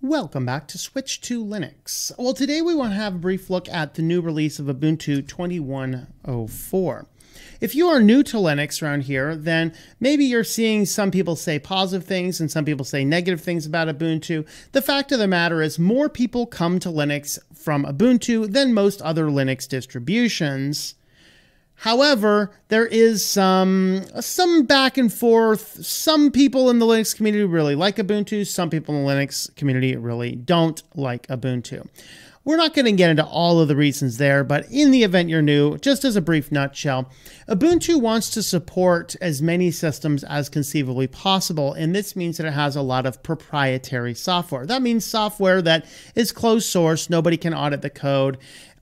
Welcome back to Switch to Linux. Well, today we want to have a brief look at the new release of Ubuntu 2104. If you are new to Linux around here, then maybe you're seeing some people say positive things and some people say negative things about Ubuntu. The fact of the matter is, more people come to Linux from Ubuntu than most other Linux distributions. However, there is some some back and forth. Some people in the Linux community really like Ubuntu. Some people in the Linux community really don't like Ubuntu. We're not going to get into all of the reasons there, but in the event you're new, just as a brief nutshell, Ubuntu wants to support as many systems as conceivably possible, and this means that it has a lot of proprietary software. That means software that is closed source, nobody can audit the code,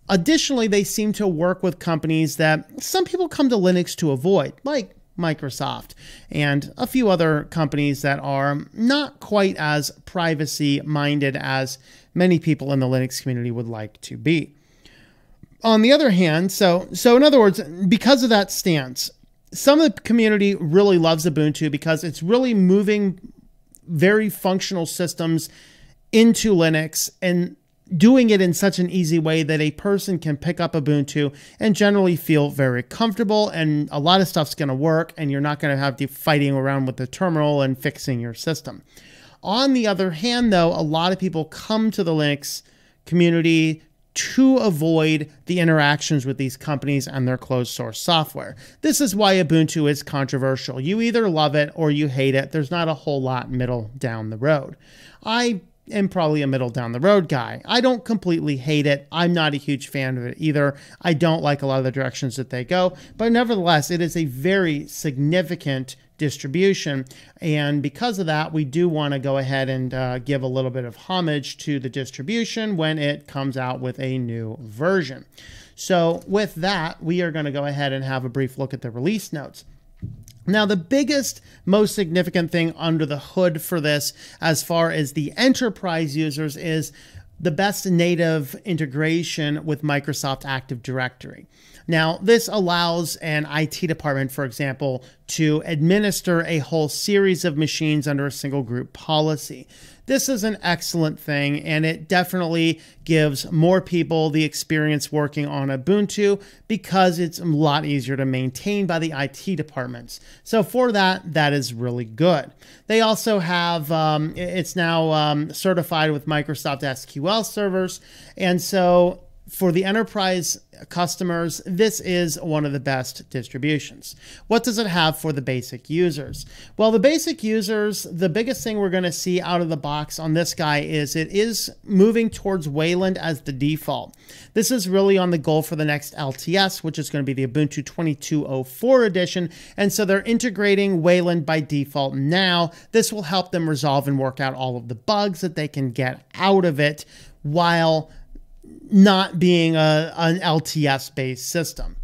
Additionally, they seem to work with companies that some people come to Linux to avoid, like Microsoft and a few other companies that are not quite as privacy minded as many people in the Linux community would like to be. On the other hand, so so in other words, because of that stance, some of the community really loves Ubuntu because it's really moving very functional systems into Linux and doing it in such an easy way that a person can pick up Ubuntu and generally feel very comfortable and a lot of stuff's going to work and you're not going to have to fighting around with the terminal and fixing your system. On the other hand though, a lot of people come to the Linux community to avoid the interactions with these companies and their closed source software. This is why Ubuntu is controversial. You either love it or you hate it. There's not a whole lot middle down the road. I am probably a middle down the road guy. I don't completely hate it. I'm not a huge fan of it either. I don't like a lot of the directions that they go, but nevertheless, it is a very significant distribution. And because of that, we do want to go ahead and uh, give a little bit of homage to the distribution when it comes out with a new version. So, with that, we are going to go ahead and have a brief look at the release notes. Now, the biggest, most significant thing under the hood for this, as far as the enterprise users, is the best native integration with Microsoft Active Directory. Now, this allows an IT department, for example, to administer a whole series of machines under a single group policy. This is an excellent thing, and it definitely gives more people the experience working on Ubuntu because it's a lot easier to maintain by the IT departments. So, for that, that is really good. They also have, um, it's now um, certified with Microsoft SQL servers, and so for the enterprise customers, this is one of the best distributions. What does it have for the basic users? Well, the basic users, the biggest thing we're going to see out of the box on this guy is it is moving towards Wayland as the default. This is really on the goal for the next LTS, which is going to be the Ubuntu 2204 edition. And so they're integrating Wayland by default now. This will help them resolve and work out all of the bugs that they can get out of it while not being a, an LTS based system.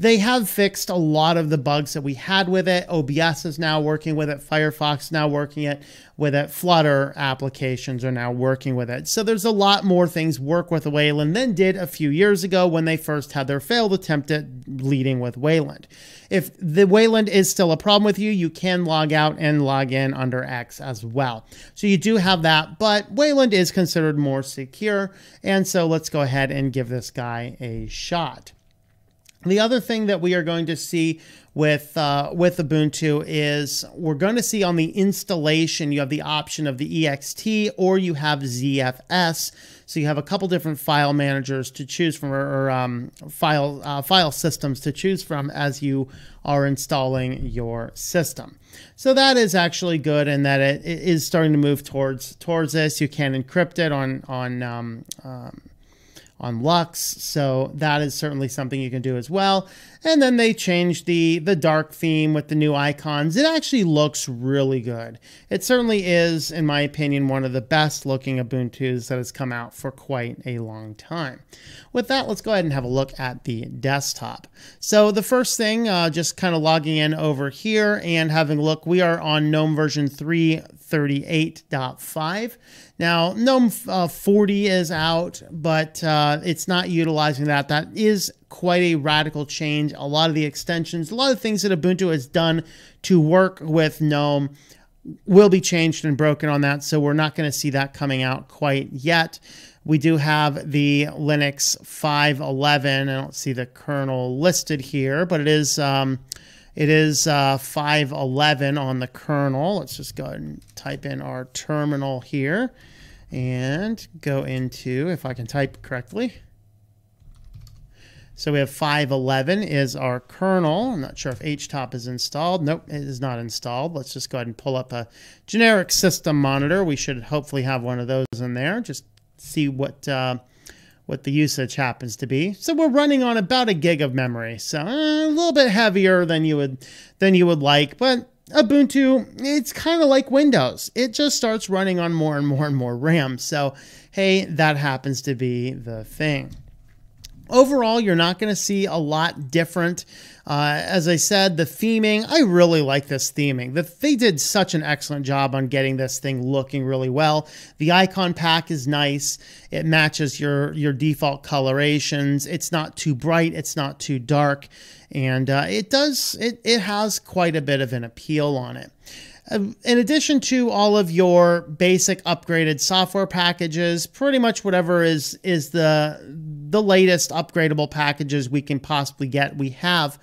They have fixed a lot of the bugs that we had with it. OBS is now working with it. Firefox now working it with it. Flutter applications are now working with it. So there's a lot more things work with Wayland than did a few years ago when they first had their failed attempt at leading with Wayland. If the Wayland is still a problem with you, you can log out and log in under X as well. So you do have that, but Wayland is considered more secure. And so let's go ahead and give this guy a shot. The other thing that we are going to see with uh, with Ubuntu is we're going to see on the installation you have the option of the ext or you have ZFS. So you have a couple different file managers to choose from or, um, file uh, file systems to choose from as you are installing your system. So that is actually good, and that it, it is starting to move towards towards this. You can encrypt it on on um, um, on LUKS. So that is certainly something you can do as well. And then they changed the the dark theme with the new icons. It actually looks really good. It certainly is, in my opinion, one of the best looking Ubuntu's that has come out for quite a long time. With that, let's go ahead and have a look at the desktop. So the first thing, uh, just kind of logging in over here and having a look, we are on GNOME version 338.5. Now, GNOME uh, 40 is out, but uh, it's not utilizing that. That is quite a radical change. A lot of the extensions, a lot of things that Ubuntu has done to work with GNOME will be changed and broken on that. So we're not going to see that coming out quite yet. We do have the Linux 511. I don't see the kernel listed here, but it is um, it is uh, 511 on the kernel. Let's just go ahead and type in our terminal here and go into, if I can type correctly. So we have 511 is our kernel. I'm not sure if HTOP is installed. Nope, it is not installed. Let's just go ahead and pull up a generic system monitor. We should hopefully have one of those in there. Just see what uh, what the usage happens to be. So we're running on about a gig of memory, so uh, a little bit heavier than you would than you would like, but Ubuntu, it's kind of like Windows. It just starts running on more and more and more RAM. So, hey, that happens to be the thing. Overall, you're not going to see a lot different. Uh, as I said, the theming, I really like this theming. The, they did such an excellent job on getting this thing looking really well. The icon pack is nice. It matches your, your default colorations. It's not too bright. It's not too dark. And uh, it does, it, it has quite a bit of an appeal on it. Um, in addition to all of your basic upgraded software packages, pretty much whatever is is the the latest upgradable packages we can possibly get, we have.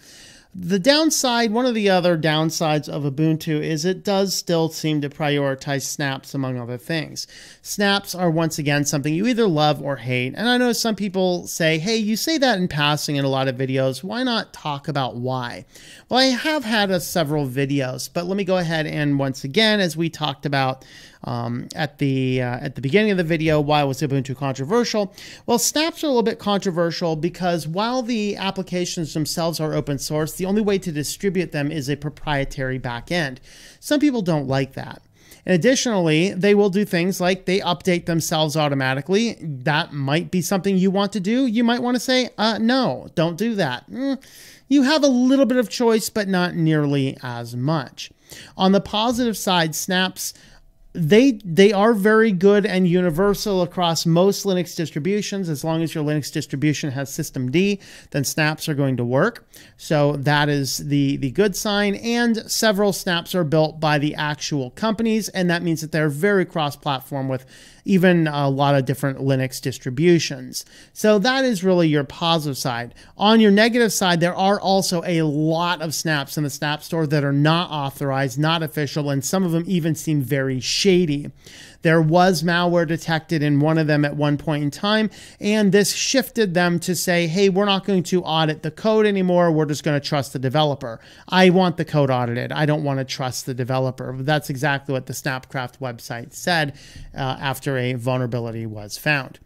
The downside, one of the other downsides of Ubuntu is it does still seem to prioritize snaps among other things. Snaps are once again something you either love or hate. And I know some people say, hey, you say that in passing in a lot of videos. Why not talk about why? Well, I have had a, several videos, but let me go ahead and once again, as we talked about um, at the uh, at the beginning of the video, why was Ubuntu controversial? Well, snaps are a little bit controversial because while the applications themselves are open source, the only way to distribute them is a proprietary backend. Some people don't like that. And additionally, they will do things like they update themselves automatically. That might be something you want to do. You might want to say, uh, no, don't do that. Mm, you have a little bit of choice, but not nearly as much. On the positive side, snaps they they are very good and universal across most Linux distributions. As long as your Linux distribution has systemd, then snaps are going to work. So that is the the good sign. And several snaps are built by the actual companies, and that means that they're very cross-platform with even a lot of different Linux distributions. So that is really your positive side. On your negative side, there are also a lot of snaps in the Snap Store that are not authorized, not official, and some of them even seem very shady. There was malware detected in one of them at one point in time, and this shifted them to say, hey, we're not going to audit the code anymore. We're just going to trust the developer. I want the code audited. I don't want to trust the developer. That's exactly what the Snapcraft website said uh, after a vulnerability was found.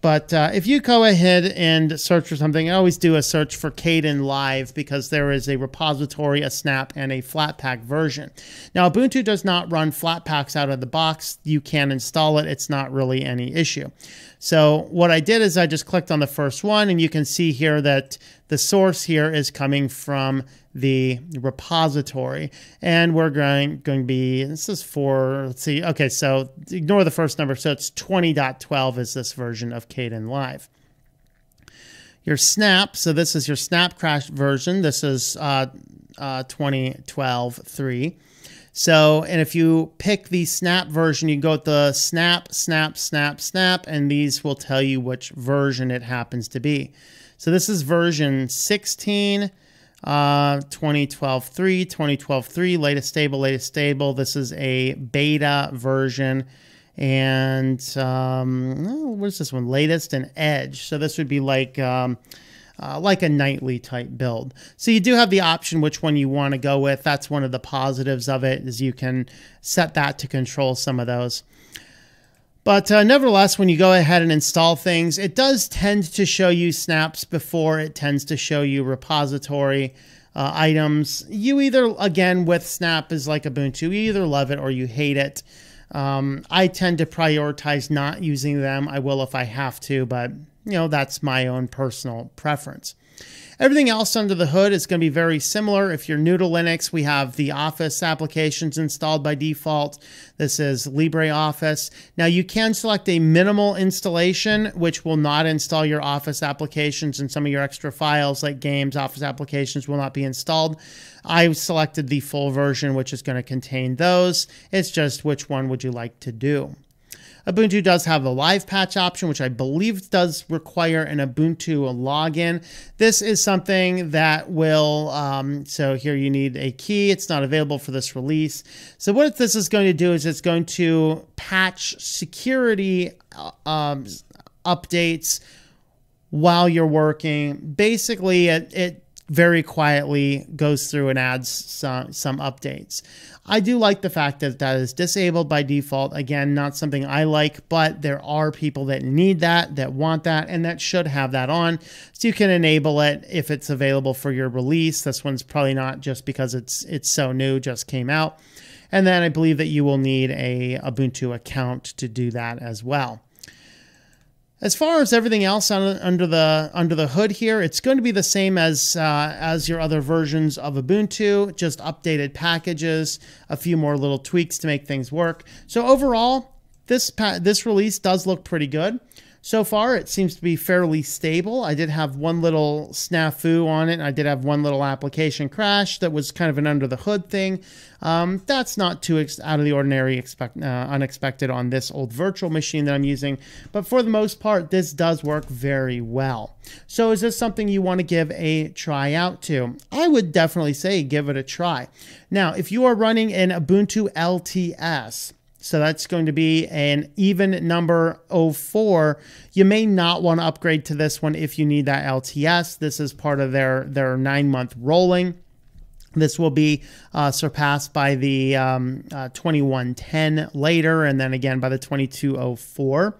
But uh, if you go ahead and search for something, I always do a search for Caden Kdenlive because there is a repository, a snap, and a Flatpak version. Now, Ubuntu does not run Flatpaks out of the box. You can install it. It's not really any issue. So what I did is I just clicked on the first one, and you can see here that the source here is coming from the repository. And we're going, going to be, this is for, let's see, okay, so ignore the first number. So it's 20.12 is this version of Kdenlive. Your snap, so this is your snap crash version. This is uh, uh, 2012 3. So, and if you pick the snap version, you go with the snap, snap, snap, snap, and these will tell you which version it happens to be. So this is version 16 uh, 2012 3, 2012 3, latest stable, latest stable. This is a beta version. And um, oh, what is this one? Latest and Edge. So this would be like. Um, uh, like a nightly type build. So you do have the option which one you want to go with. That's one of the positives of it is you can set that to control some of those. But uh, nevertheless, when you go ahead and install things, it does tend to show you snaps before it tends to show you repository uh, items. You either, again, with Snap is like Ubuntu, you either love it or you hate it. Um, I tend to prioritize not using them. I will if I have to, but you know that's my own personal preference. Everything else under the hood is going to be very similar. If you're new to Linux, we have the Office applications installed by default. This is LibreOffice. Now you can select a minimal installation, which will not install your Office applications and some of your extra files like games, Office applications will not be installed. I selected the full version, which is going to contain those. It's just which one would you like to do. Ubuntu does have a live patch option, which I believe does require an Ubuntu login. This is something that will, um, so here you need a key. It's not available for this release. So what this is going to do is it's going to patch security uh, um, updates while you're working. Basically, it, it very quietly goes through and adds some, some updates. I do like the fact that that is disabled by default. Again, not something I like, but there are people that need that, that want that, and that should have that on. So you can enable it if it's available for your release. This one's probably not just because it's it's so new, just came out. And then I believe that you will need a Ubuntu account to do that as well. As far as everything else under the under the hood here, it's going to be the same as uh, as your other versions of Ubuntu, just updated packages, a few more little tweaks to make things work. So overall, this this release does look pretty good. So far, it seems to be fairly stable. I did have one little snafu on it. I did have one little application crash that was kind of an under the hood thing. Um, that's not too out of the ordinary, expect, uh, unexpected on this old virtual machine that I'm using. But for the most part, this does work very well. So is this something you want to give a try out to? I would definitely say give it a try. Now, if you are running an Ubuntu LTS, so that's going to be an even number 04. You may not want to upgrade to this one if you need that LTS. This is part of their, their nine month rolling. This will be uh, surpassed by the um, uh, 2110 later, and then again by the 2204.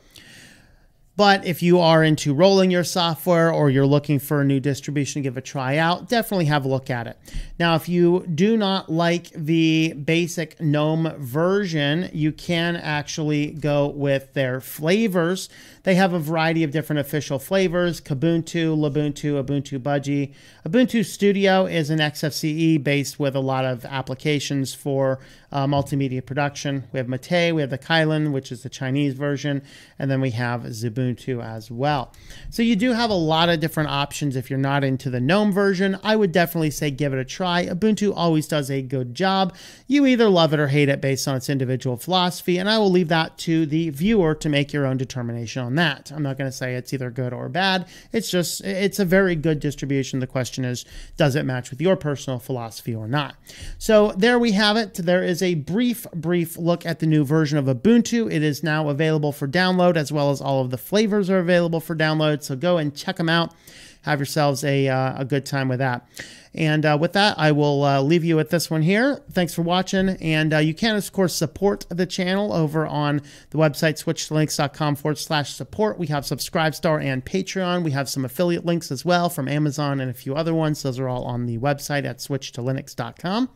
But if you are into rolling your software or you're looking for a new distribution to give a try out, definitely have a look at it. Now, if you do not like the basic GNOME version, you can actually go with their flavors. They have a variety of different official flavors Kubuntu, Lubuntu, Ubuntu Budgie. Ubuntu Studio is an XFCE based with a lot of applications for uh, multimedia production. We have Mate, we have the Kylin, which is the Chinese version, and then we have Xubuntu as well. So you do have a lot of different options if you're not into the GNOME version. I would definitely say give it a try. Ubuntu always does a good job. You either love it or hate it based on its individual philosophy, and I will leave that to the viewer to make your own determination on that. I'm not going to say it's either good or bad. It's just, it's a very good distribution. The question is, does it match with your personal philosophy or not? So there we have it. There is a brief, brief look at the new version of Ubuntu. It is now available for download as well as all of the flavors are available for download. So go and check them out have yourselves a, uh, a good time with that. And uh, with that, I will uh, leave you with this one here. Thanks for watching. And uh, you can, of course, support the channel over on the website switchedtolinux.com forward slash support. We have Subscribestar and Patreon. We have some affiliate links as well from Amazon and a few other ones. Those are all on the website at switchedtolinux.com.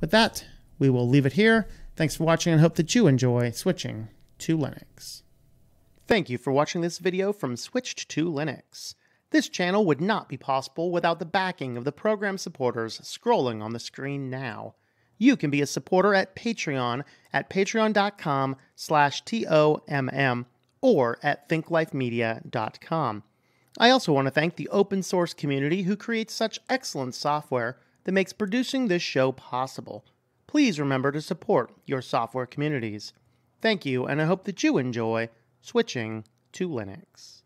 With that, we will leave it here. Thanks for watching and hope that you enjoy switching to Linux. Thank you for watching this video from Switched to Linux. This channel would not be possible without the backing of the program supporters scrolling on the screen now. You can be a supporter at Patreon at patreon.com slash T-O-M-M or at thinklifemedia.com. I also want to thank the open source community who creates such excellent software that makes producing this show possible. Please remember to support your software communities. Thank you, and I hope that you enjoy switching to Linux.